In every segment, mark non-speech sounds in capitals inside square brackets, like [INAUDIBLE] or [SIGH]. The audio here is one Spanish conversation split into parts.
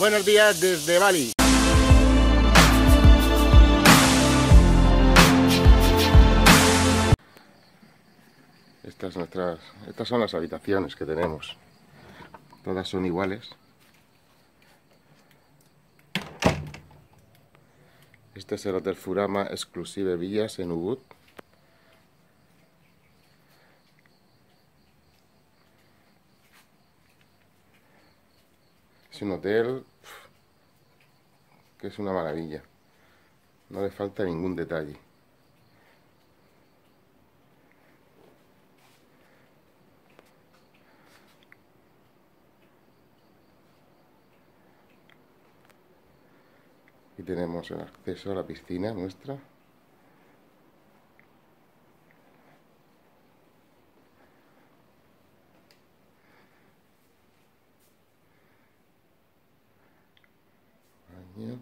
Buenos días desde Bali. Estas, nuestras, estas son las habitaciones que tenemos. Todas son iguales. Este es el Hotel Furama Exclusive Villas en Ubud. Es un hotel que es una maravilla. No le falta ningún detalle. Aquí tenemos el acceso a la piscina nuestra. Baño.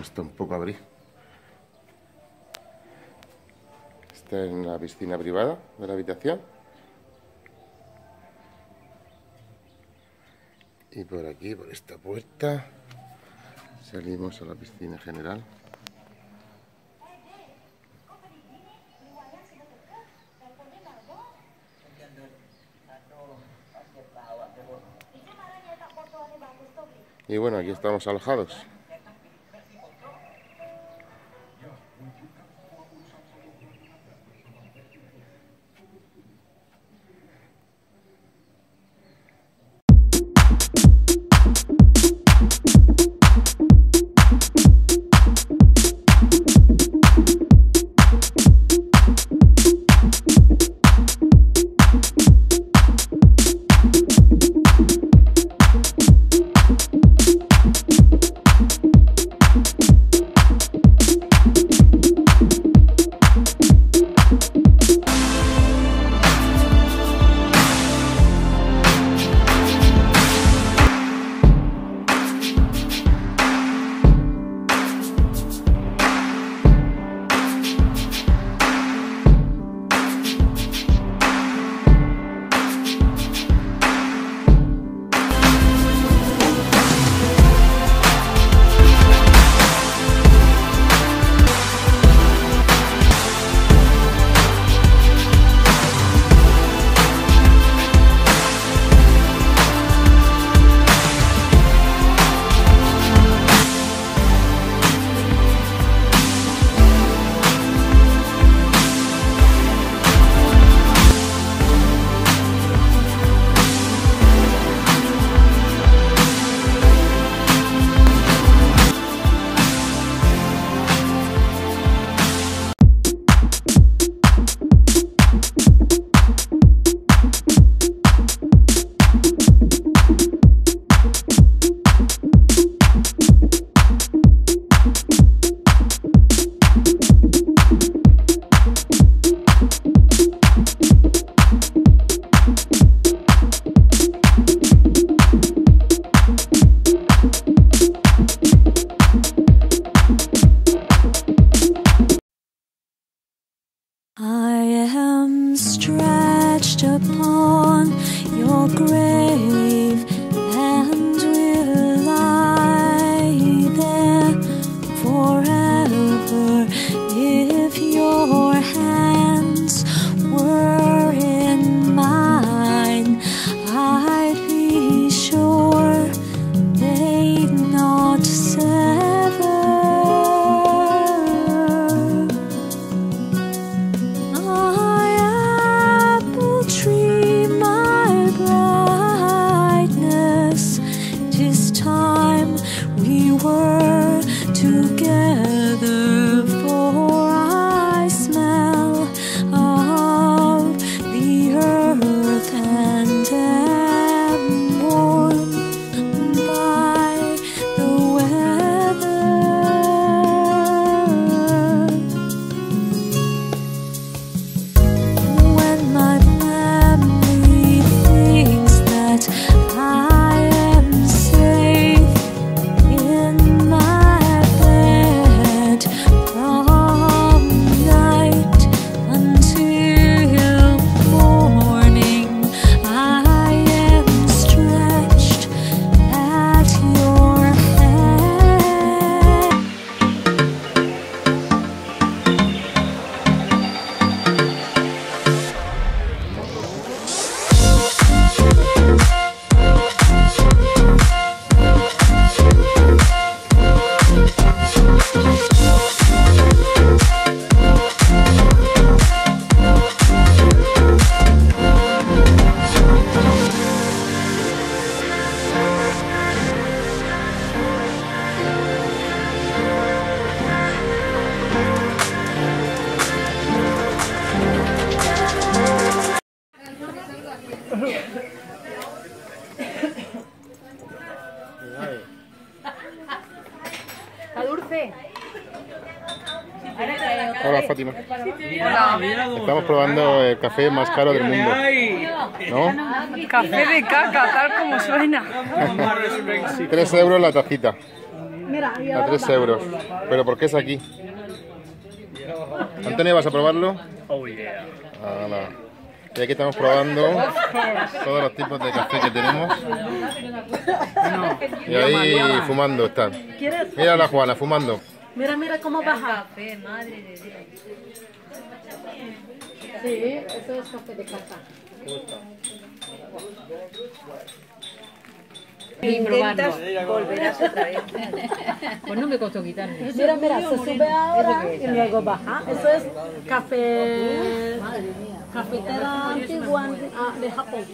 Está un poco abrir. Está en la piscina privada de la habitación. Y por aquí, por esta puerta, salimos a la piscina general. Y bueno, aquí estamos alojados. Hola Fátima. Estamos probando el café más caro del mundo. ¿No? Café de caca, tal como suena. 3 euros la tacita. A 3 euros. ¿Pero por qué es aquí? Antonio, ¿vas a probarlo? Oh yeah. Y aquí estamos probando todos los tipos de café que tenemos. Y ahí fumando están. Mira la Juana, fumando. Mira, mira cómo baja. Café, madre de Dios. Sí, eso es café de caca. Intentas volverás otra vez. Pues no me costó quitarme. Mira, mira, se sube ahora y luego baja. Eso es café. Cafetera antigua de Japón.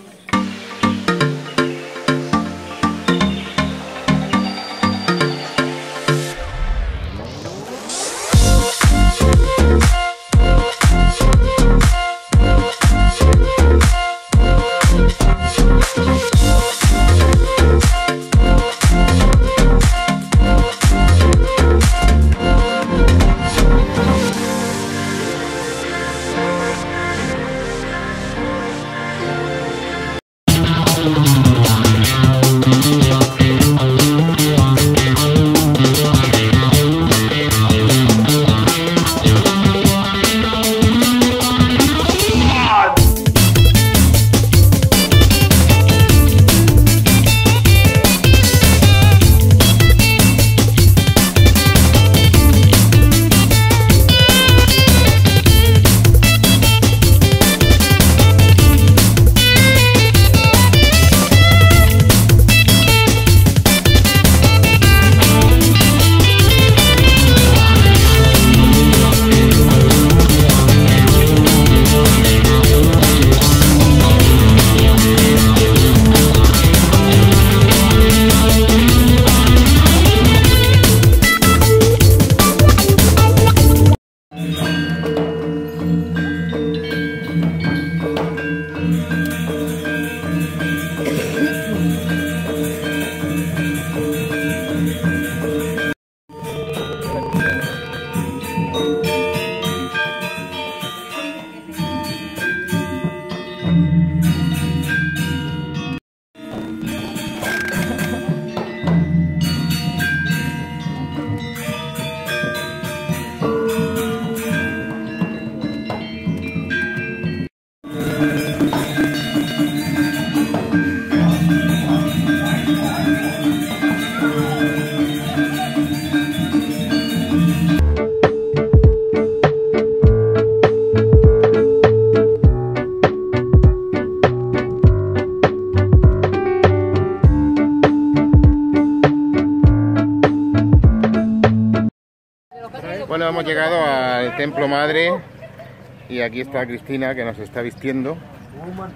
Aquí está Cristina que nos está vistiendo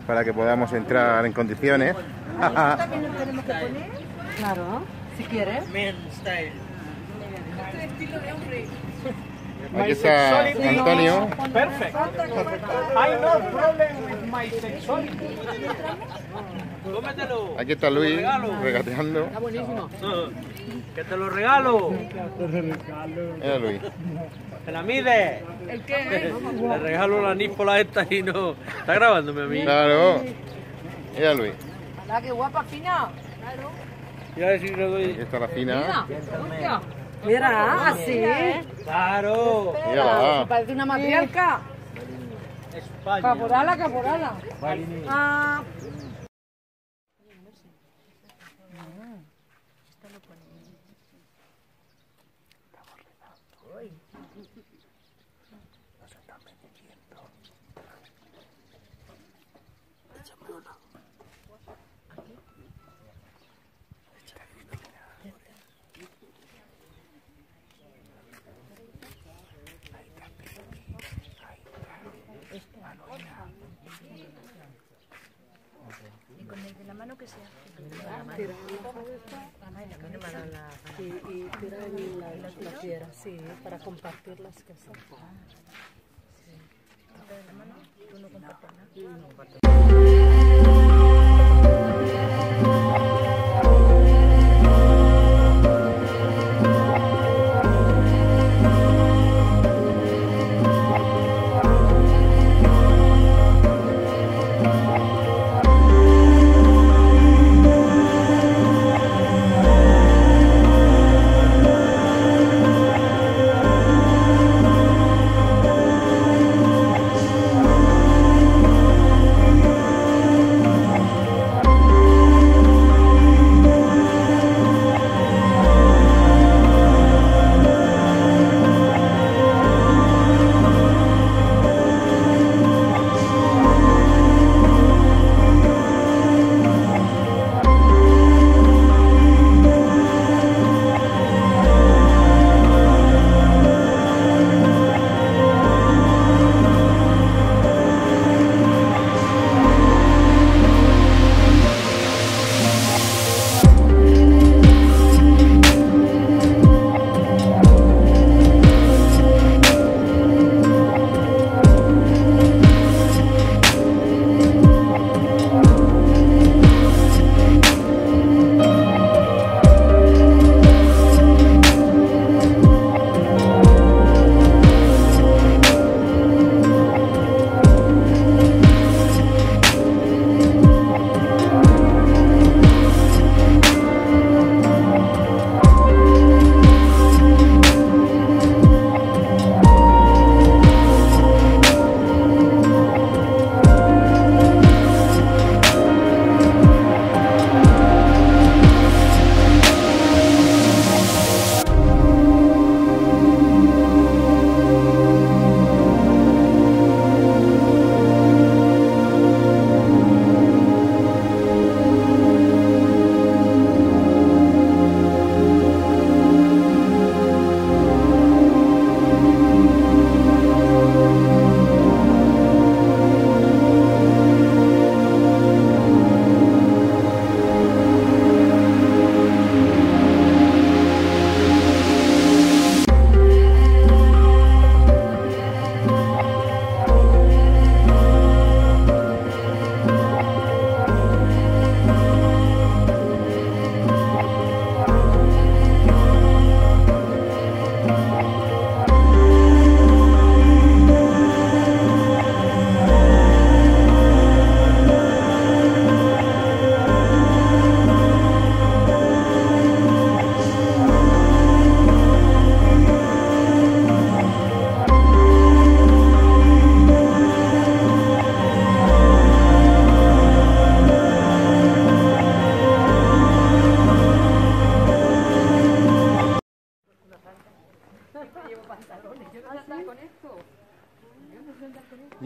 para que podamos entrar en condiciones. Claro, si quieres. Aquí está Antonio. Perfect. I no problem with my sexuality. Cómetelo. Aquí está Luis regateando. Que te lo regalo. Mira Luis. Te la mide. ¿El qué? [LAUGHS] Le regalo la nípola esta y no. ¿Está grabándome a mí? Claro. Mira Luis. La que guapa, fina. Iba a decir que doy. Aquí está la fina. Mira, así. Claro. Mírala. Parece una matriarca. España. Caporala, caporala. Ah, y, y tira en la, la, la piedra, sí, para compartir las cosas.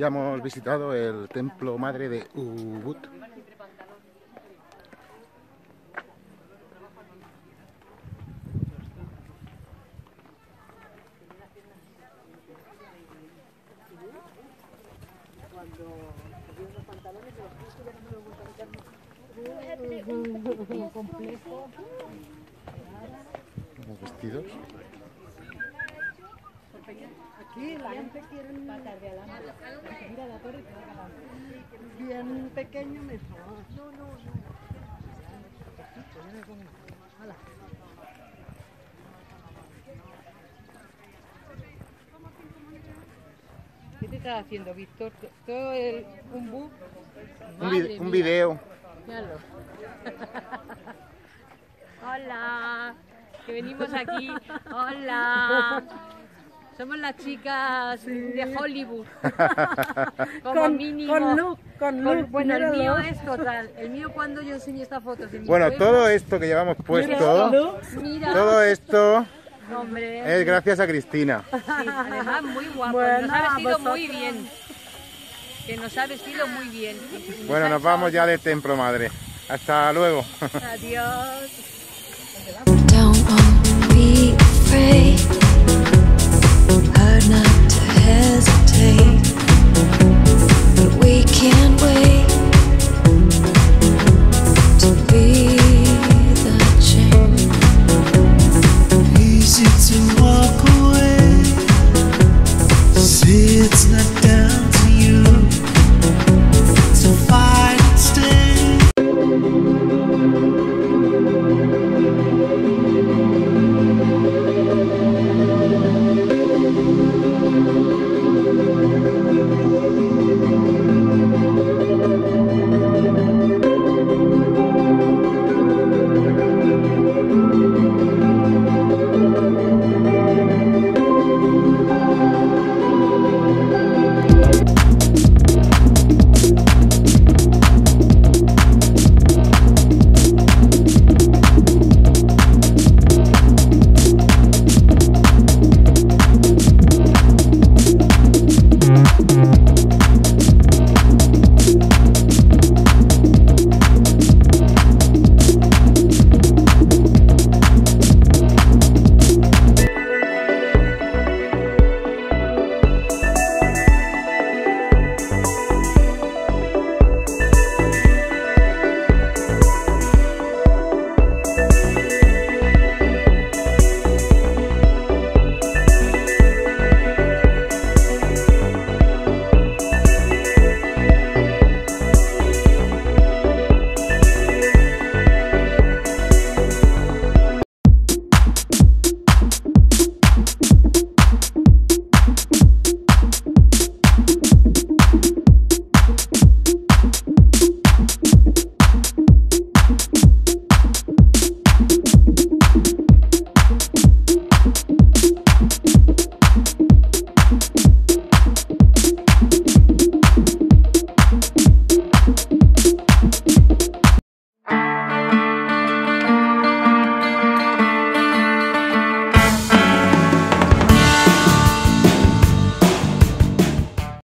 Ya hemos visitado el templo madre de Ubud. Los vestidos. Aquí la gente quiere mira la torre bien pequeño mejor. No, no, ¿Qué te estás haciendo, Víctor? Todo el, un. Un, vi- un video. Míralo. [LAUGHS] Hola, que venimos aquí. Hola. [LAUGHS] Somos las chicas de Hollywood. [LAUGHS] Como Con, mínimo. con look, con Con- look. bueno, el mío es total. El mío cuando yo enseñé esta foto. de Bueno, pueblo, todo esto que llevamos puesto, Mira, todo esto hombre. es gracias a Cristina. Sí, además muy guapo. Bueno, nos ha vestido muy bien. Que nos ha vestido muy bien. Nos Bueno, nos vamos ya del templo madre. Hasta luego. Adiós.